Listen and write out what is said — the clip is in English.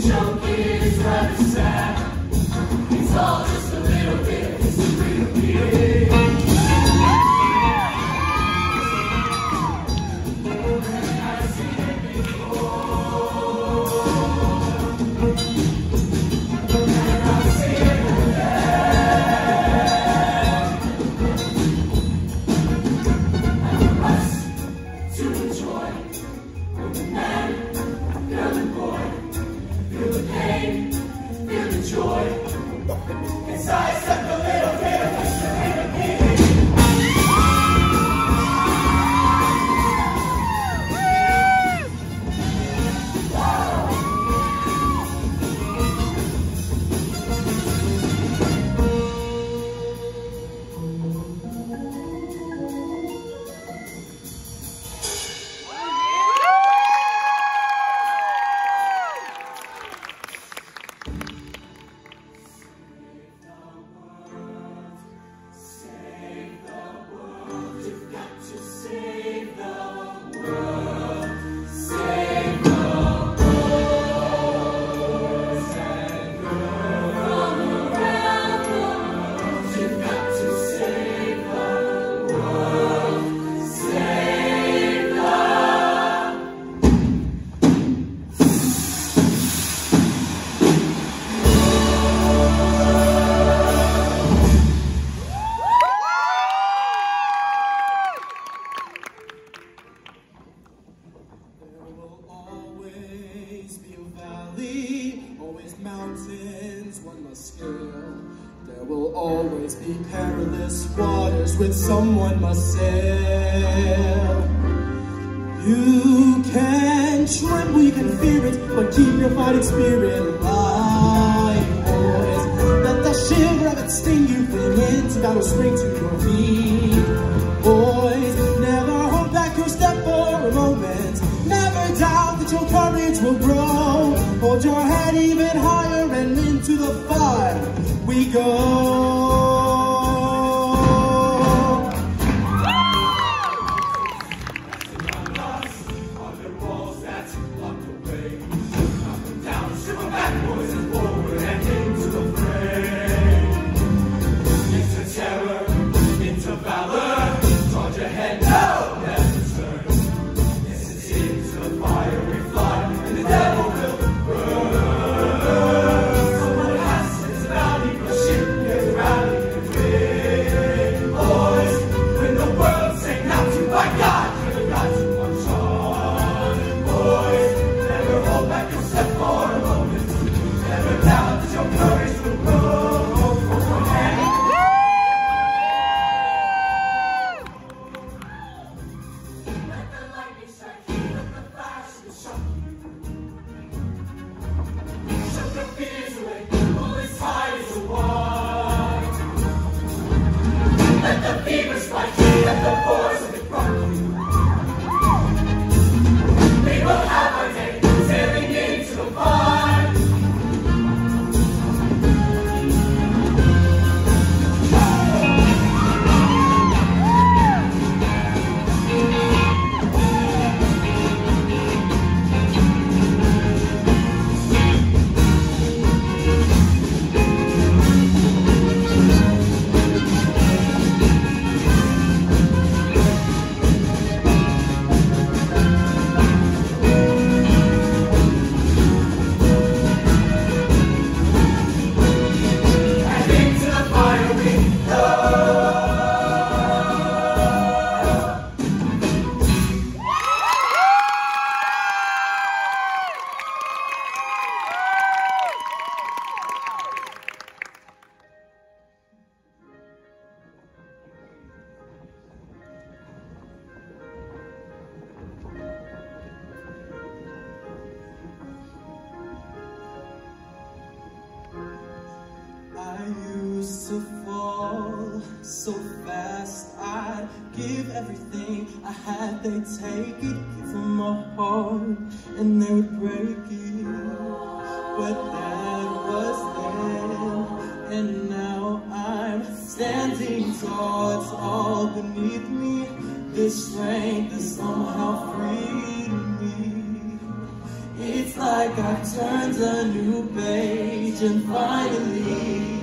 jump. Tremble, you can fear it, but keep your fighting spirit alive, boys. Let the shiver of it sting you, fling into battle spring to your feet, boys. Never hold back your step for a moment. Never doubt that your courage will grow. Hold your head even higher and into the fire we go. Take it, them my heart And they would break it. But that was then And now I'm standing tall It's all beneath me. This strength is somehow freed me. It's like I've turned a new page And finally